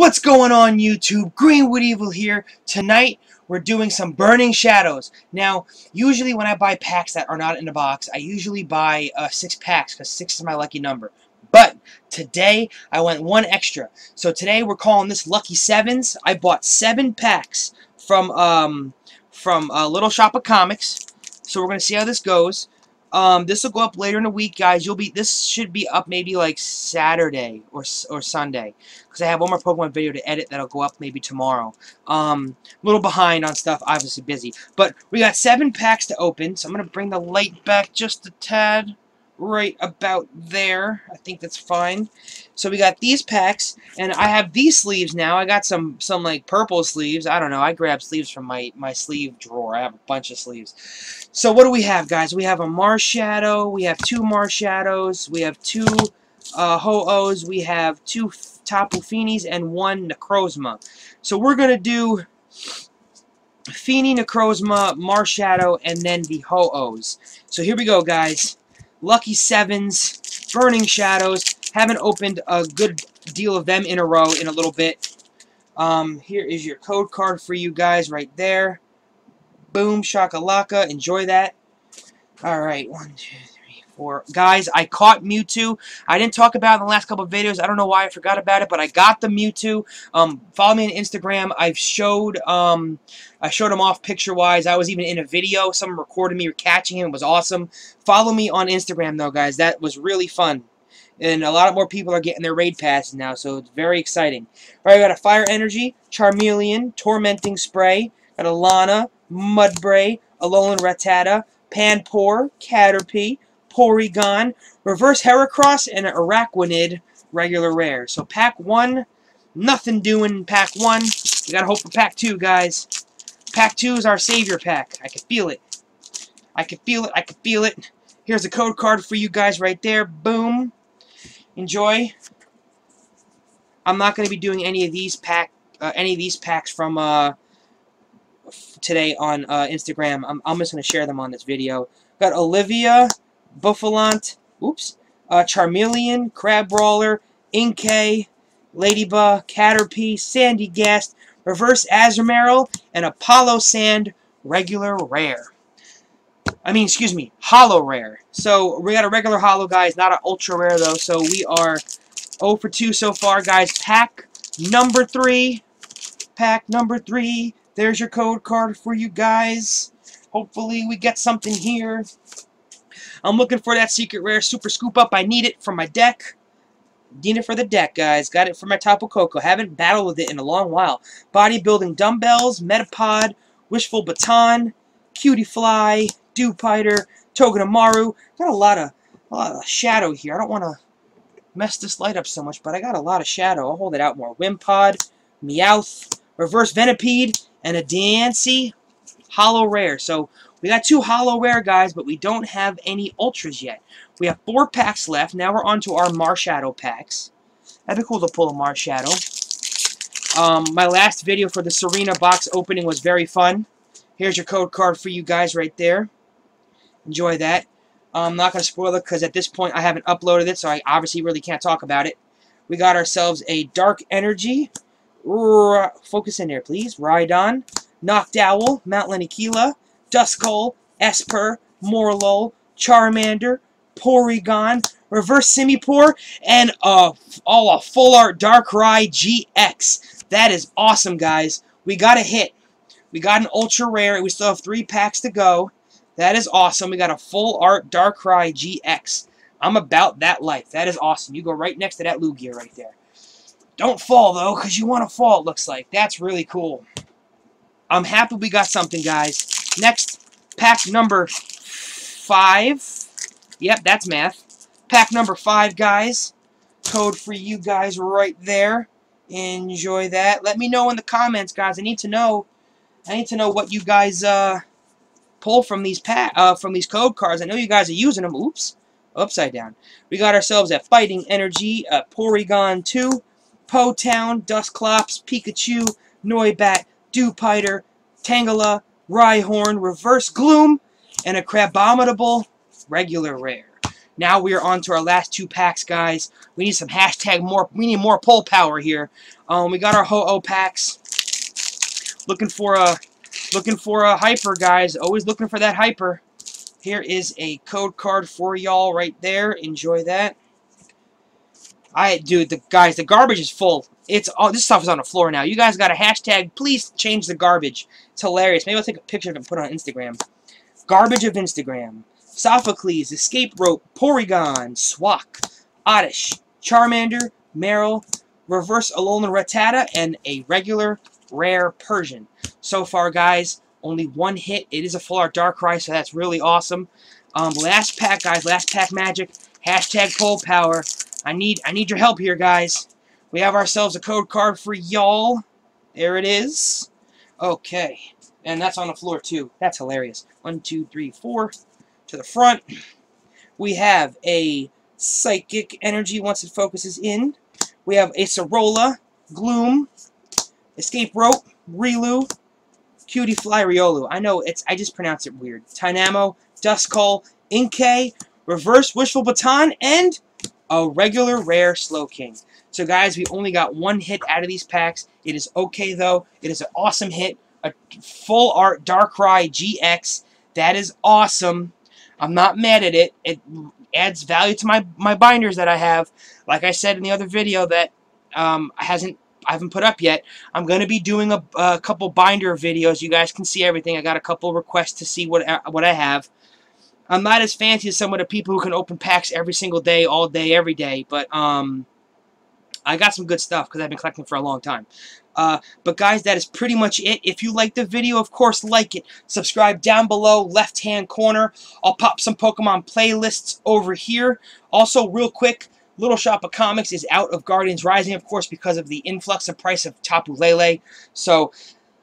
What's going on YouTube? GreenWit Evil here. Tonight we're doing some Burning Shadows. Now, usually when I buy packs that are not in a box, I usually buy uh, six packs because six is my lucky number. But today I went one extra. So today we're calling this Lucky Sevens. I bought seven packs from um, from uh, Little Shop of Comics. So we're going to see how this goes. Um, this will go up later in the week, guys. You'll be this should be up maybe like Saturday or or Sunday because I have one more Pokemon video to edit that'll go up maybe tomorrow. Um, a little behind on stuff, obviously busy, but we got seven packs to open, so I'm gonna bring the light back just a tad right about there. I think that's fine. So we got these packs, and I have these sleeves now. I got some some like purple sleeves. I don't know. I grabbed sleeves from my my sleeve drawer. I have a bunch of sleeves. So what do we have, guys? We have a Marshadow. We have two Marshadows. We have two uh, Ho-Ohs. We have two Tapu Finis and one Necrozma. So we're gonna do Fini, Necrozma, Marshadow, and then the Ho-Ohs. So here we go, guys. Lucky Sevens, Burning Shadows. Haven't opened a good deal of them in a row in a little bit. Um, here is your code card for you guys right there. Boom, shakalaka. Enjoy that. Alright, one, two, three, Guys, I caught Mewtwo. I didn't talk about it in the last couple of videos. I don't know why I forgot about it, but I got the Mewtwo. Um, follow me on Instagram. I've showed, um, I showed him off picture-wise. I was even in a video. Someone recorded me catching him. It was awesome. Follow me on Instagram, though, guys. That was really fun. And a lot of more people are getting their raid passes now, so it's very exciting. All right, we got a Fire Energy, Charmeleon, Tormenting Spray, got a Lana, Mudbray, Alolan Rattata, Panpour, Caterpie, Porygon, Reverse Heracross, and an Araquanid regular rare. So pack one, nothing doing pack one. We gotta hope for pack two, guys. Pack two is our savior pack. I can feel it. I can feel it. I can feel it. Here's a code card for you guys right there. Boom. Enjoy. I'm not going to be doing any of these pack, uh, any of these packs from uh, today on uh, Instagram. I'm, I'm just going to share them on this video. Got Olivia, Bouffalant, oops, uh, Charmeleon, Crabrawler, Inkay, Ladybug, Caterpie, Sandygast, Reverse Azumarill, and a Palossand regular rare. I mean, excuse me, holo rare. So we got a regular holo, guys, not an ultra rare though. So we are 0 for 2 so far, guys. Pack number three. Pack number three. There's your code card for you guys. Hopefully we get something here. I'm looking for that secret rare super scoop up. I need it for my deck. Need it for the deck, guys. Got it for my Tapu Koko. Haven't battled with it in a long while. Bodybuilding dumbbells, Metapod, Wishful Baton, Cutiefly, Dewpider, Togedemaru. Got a lot of a lot of shadow here. I don't want to mess this light up so much, but I got a lot of shadow. I'll hold it out more. Wimpod, Meowth, Reverse Venipede, and a Dancy Holo Rare. So we got two Holo Rare guys, but we don't have any Ultras yet. We have four packs left. Now we're on to our Marshadow packs. That'd be cool to pull a Marshadow. Um, my last video for the Serena box opening was very fun. Here's your code card for you guys right there. Enjoy that. I'm not going to spoil it because at this point I haven't uploaded it, so I obviously really can't talk about it. We got ourselves a Dark Energy. Focus in there, please. Rhydon, Noctowl, Mount Lanakila, Duskull, Espurr, Morelull, Charmander, Porygon, Reverse Simipour, and a, oh, a full art Darkrai GX. That is awesome, guys. We got a hit. We got an ultra rare. We still have three packs to go. That is awesome. We got a full art Darkrai GX. I'm about that life. That is awesome. You go right next to that Lugia right there. Don't fall, though, because you want to fall, it looks like. That's really cool. I'm happy we got something, guys. Next, pack number five. Yep, that's math. Pack number five, guys. Code for you guys right there. Enjoy that. Let me know in the comments, guys. I need to know. I need to know what you guys uh, pull from these pack uh, from these code cards. I know you guys are using them. Oops, upside down. We got ourselves a Fighting Energy, a Porygon 2, Po Town, Dusclops, Pikachu, Noibat, Dewpider, Tangela, Rhyhorn, Reverse Gloom, and a Crabominable regular rare. Now we are on to our last two packs, guys. We need some hashtag more. We need more pull power here. Um, we got our Ho-Oh packs. Looking for a, looking for a hyper, guys. Always looking for that hyper. Here is a code card for y'all right there. Enjoy that. I, dude, the guys, the garbage is full. It's all this stuff is on the floor now. You guys got a hashtag. Please change the garbage. It's hilarious. Maybe I'll take a picture and put it on Instagram. Garbage of Instagram. Sophocles, Escape Rope, Porygon, Swak, Oddish, Charmander, Meryl, Reverse Alolan Rattata, and a regular rare Persian. So far, guys, only one hit. It is a full art Darkrai, so that's really awesome. Um, last pack, guys. Last pack magic. Hashtag pull power. I need I need your help here, guys. We have ourselves a code card for y'all. There it is. Okay. And that's on the floor, too. That's hilarious. One, two, three, four. To the front. We have a Psychic Energy once it focuses in. We have a Sorola, Gloom, Escape Rope, Riolu, Cutiefly, Riolu. I know, it's I just pronounce it weird. Tynamo, Duskull, Inkay, Reverse Wishful Baton, and a regular rare Slowking. So guys, we only got one hit out of these packs. It is okay though. It is an awesome hit. A full art Darkrai GX. That is awesome. I'm not mad at it. It adds value to my my binders that I have. Like I said in the other video that um, hasn't I haven't put up yet. I'm going to be doing a, a, couple binder videos. You guys can see everything. I got a couple requests to see what what I have. I'm not as fancy as some of the people who can open packs every single day, all day, every day, but um, I got some good stuff because I've been collecting for a long time. Uh, but guys, that is pretty much it. If you like the video, of course, like it. Subscribe down below, left-hand corner. I'll pop some Pokemon playlists over here. Also, real quick, Little Shop of Comics is out of Guardians Rising, of course, because of the influx of price of Tapu Lele. So,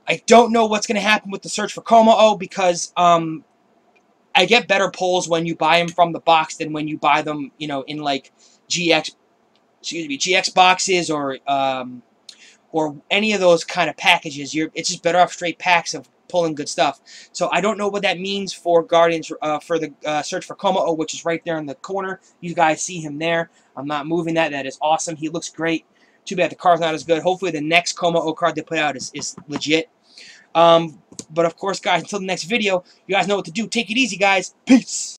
I don't know what's going to happen with the search for Kommo-o because um, I get better pulls when you buy them from the box than when you buy them, you know, in like GX, excuse me, GX boxes or um, or any of those kind of packages. You're it's just better off straight packs of pulling good stuff. So I don't know what that means for Guardians uh, for the uh, search for Kommo-o, which is right there in the corner. You guys see him there. I'm not moving that. That is awesome. He looks great. Too bad the card's not as good. Hopefully the next Kommo-o card they put out is, is legit. Um, but of course, guys, until the next video, you guys know what to do. Take it easy, guys. Peace.